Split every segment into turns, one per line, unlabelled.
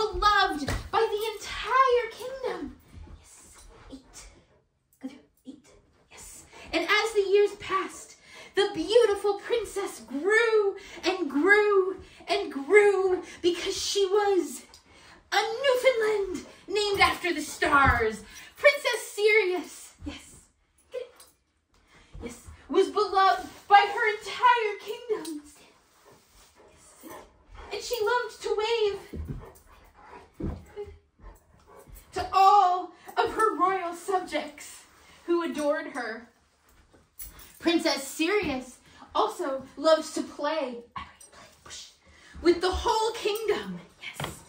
beloved by the entire kingdom. Yes, eight. Eight. Yes. And as the years passed, the beautiful princess grew and grew and grew because she was a Newfoundland named after the stars. Princess Sirius, yes, yes, was beloved by her entire kingdom. Yes. And she loved to Princess Sirius also loves to play with the whole kingdom. Yes.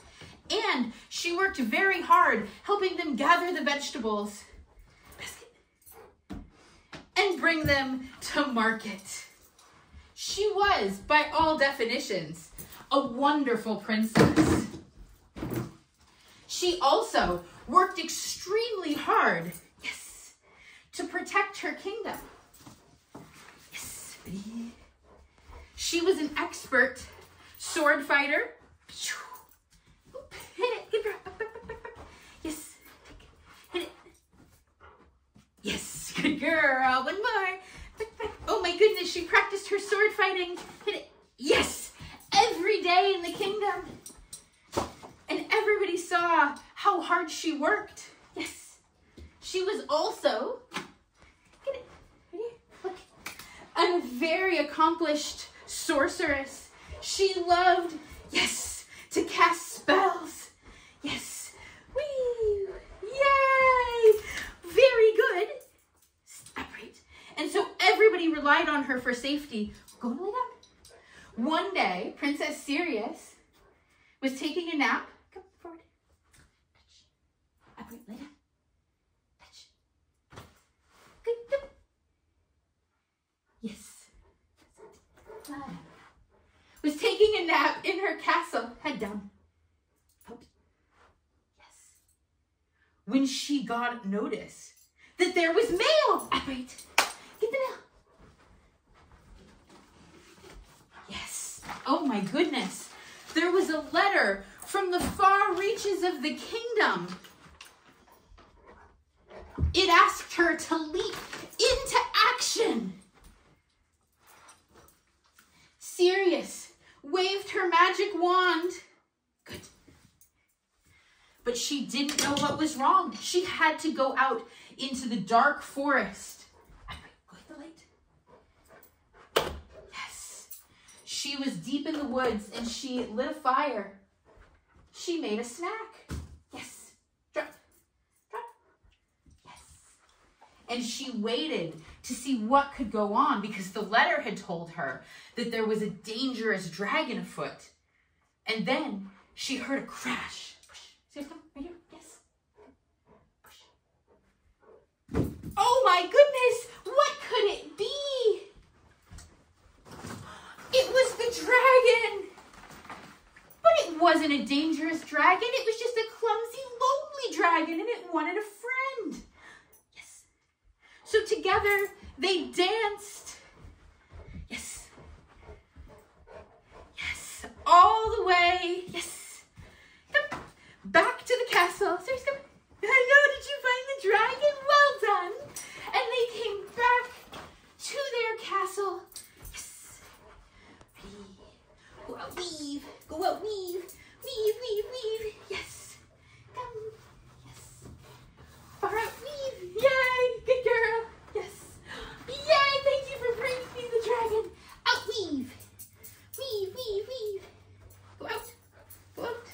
And she worked very hard helping them gather the vegetables and bring them to market. She was, by all definitions, a wonderful princess. She also worked extremely hard, yes, to protect her kingdom. She was an expert sword fighter. Yes. Yes, good girl. One more. Oh my goodness, she practiced her sword fighting. Yes, every day in the kingdom. And everybody saw how hard she worked. Yes, she was also a very accomplished sorceress. She loved, yes, to cast spells. Yes. Whee! Yay! Very good. Upright. And so everybody relied on her for safety. Go lay down. One day, Princess Sirius was taking a nap. Come forward. Touch. Upright, lay down. Touch. Good, good. Yes. Was in her castle. Head down. Out. Yes. When she got notice that there was mail. Upright. Get the mail. Yes. Oh my goodness. There was a letter from the far reaches of the kingdom. It asked her to leap into action. Sirius waved her magic wand. Good. But she didn't know what was wrong. She had to go out into the dark forest. Go the light. Yes. She was deep in the woods and she lit a fire. She made a snack. Yes. Drop. Drop. Yes. And she waited to see what could go on because the letter had told her that there was a dangerous dragon afoot. And then she heard a crash. See, come right here. Yes. Oh my goodness! What could it be? It was the dragon! But it wasn't a dangerous dragon. It was just a clumsy, lonely dragon and it wanted a. So together they danced. Yes. Yes. All the way. Yes. Come back to the castle. Sirius, come. I know. Did you find the dragon? Well done. And they came back to their castle. Yes. Ready. Go out, weave. Go out, weave. Weave, weave, weave. Yes. Come. Yes. Far out, weave. Yay. Good girl. Yes. Yay. Thank you for bringing me the dragon. Out, weave. Weave, weave, weave. Go out. Go out.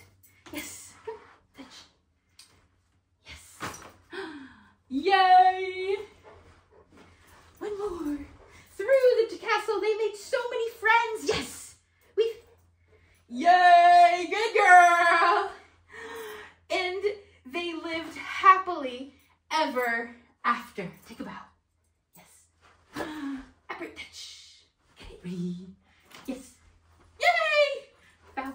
Yes. Come. Touch. Yes. Yay. One more. Through the castle, they made so many friends. Yes. We've. Yay. Good girl. And they lived happily ever after. Take a bow. Yes. Upright touch. Get it ready. Yes. Yay! Bow.